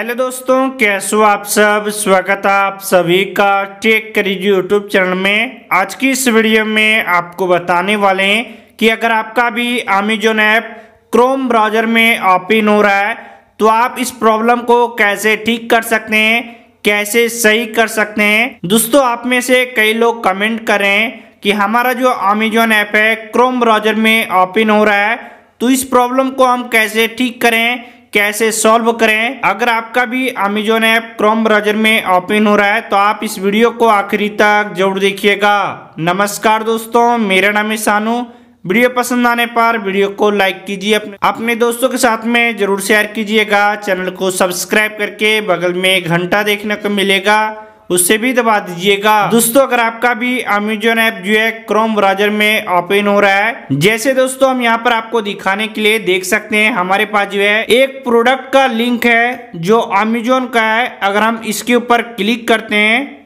Hello दोस्तों, कैसे हो आप सब? स्वागत है आप सभी का टेक करीज यूट्यूब चैनल में। आज की इस वीडियो में आपको बताने वाले हैं कि अगर आपका भी अमेजोन ऐप क्रोम ब्राउज़र में ओपन हो रहा है तो आप इस प्रॉब्लम को कैसे ठीक कर सकते हैं, कैसे सही कर सकते हैं? दोस्तों, आप में से कई लोग कमेंट करें कि हमारा जो अमेजोन ऐप है क्रोम ब्राउज़र में ओपन हो रहा है तो इस प्रॉब्लम को हम कैसे ठीक करें? कैसे सॉल्व करें। अगर आपका भी अमेजोन ऐप क्रोम ब्राउज़र में ओपन हो रहा है तो आप इस वीडियो को आखिरी तक ज़रूर देखिएगा। नमस्कार दोस्तों, मेरा नाम है सानू। वीडियो पसंद आने पर वीडियो को लाइक कीजिए, अपने अपने दोस्तों के साथ में ज़रूर शेयर कीजिएगा। चैनल को सब्सक्राइब करके बगल में घंटा देखने को मिलेगा। उससे भी दबा दीजिएगा। दोस्तों, अगर आपका भी अमेजोन ऐप जो है क्रोम ब्राउज़र में ओपन हो रहा है, जैसे दोस्तों, हम यहाँ पर आपको दिखाने के लिए देख सकते हैं, हमारे पास जो है, एक प्रोडक्ट का लिंक है, जो अमेजोन का है। अगर हम इसके ऊपर क्लिक करते हैं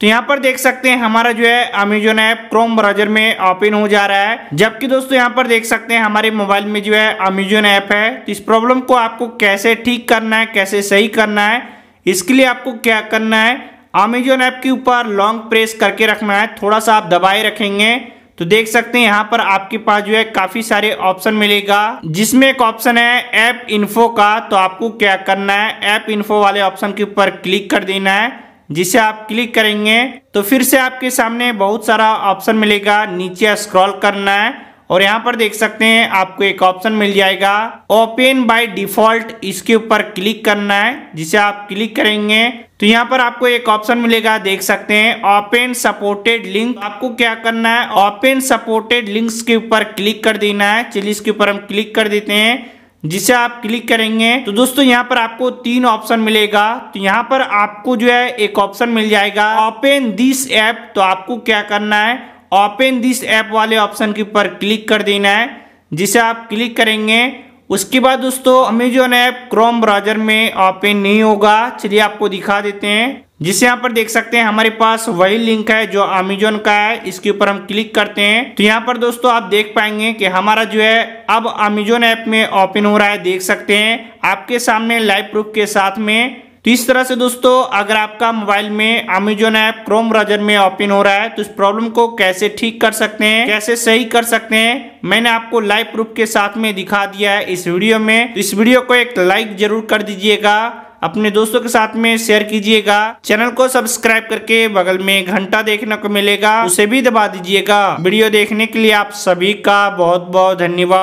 तो यहाँ पर देख सकते हैं, हमारा जो है अमेजोन ऐप क्रोम ब्राउज़र में ओपन हो जा रहा है। जबकि दोस्तों, यहाँ पर देख सकते हैं, हमारे मोबाइल में जो है अमेजोन ऐप है। तो इस प्रॉब्लम को आपको कैसे ठीक करना है, कैसे सही करना है, इसके लिए आपको क्या करना है अमेजोन ऐप के ऊपर लॉन्ग प्रेस करके रखना है। थोड़ा सा आप दबाए रखेंगे तो देख सकते हैं यहाँ पर आपके पास जो है काफ़ी सारे ऑप्शन मिलेगा। जिसमें एक ऑप्शन है ऐप इन्फो का तो आपको क्या करना है? ऐप इन्फो वाले ऑप्शन के ऊपर क्लिक कर देना है। जिसे आप क्लिक करेंगे तो फिर से आपके सामने बहुत सारा ऑप्शन मिलेगा। नीचे स्क्रॉल करना है। और यहाँ पर देख सकते हैं, आपको एक ऑप्शन मिल जाएगा। ओपन बाय डिफ़ॉल्ट इसके ऊपर क्लिक करना है, जिसे आप क्लिक करेंगे तो यहाँ पर आपको एक ऑप्शन मिलेगा, देख सकते हैं ओपन सपोर्टेड लिंक आपको क्या करना है ओपन सपोर्टेड लिंक्स के ऊपर क्लिक कर देना है। चलिए इसके ऊपर हम क्लिक कर देते हैं, जिसे आप क्लिक करेंगे। तो दोस्तों, यहाँ पर आपको तीन ऑप्शन मिलेगा तो यहाँ पर आपको जो है, एक ऑप्शन मिल जाएगा। ओपन दिस ऐप तो आपको क्या करना है ओपन दिस ऐप वाले ऑप्शन के ऊपर क्लिक कर देना है, जिसे आप क्लिक करेंगे। उसके बाद दोस्तों अमेजोन ऐप क्रोम ब्राउज़र में ओपन नहीं होगा। चलिए आपको दिखा देते हैं। जिसे यहाँ पर देख सकते हैं, हमारे पास वही लिंक है जो अमेजोन का है। इसके ऊपर हम क्लिक करते हैं। तो यहाँ पर दोस्तों, आप देख पाएँगे कि हमारा जो है, अब अमेजोन ऐप में ओपन हो रहा है। देख सकते हैं, आपके सामने लाइव प्रूफ के साथ में तो इस तरह से दोस्तों, अगर आपका मोबाइल में अमेजोन ऐप क्रोम ब्राउज़र में ओपन हो रहा है तो इस प्रॉब्लम को कैसे ठीक कर सकते हैं, कैसे सही कर सकते हैं, मैंने आपको लाइव प्रूफ के साथ में दिखा दिया है इस वीडियो में। तो इस वीडियो को एक लाइक ज़रूर कर दीजिएगा, अपने दोस्तों के साथ में शेयर कीजिएगा। चैनल को सब्सक्राइब करके बगल में घंटा देखने को मिलेगा, उसे भी दबा दीजिएगा। वीडियो देखने के लिए आप सभी का बहुत बहुत धन्यवाद।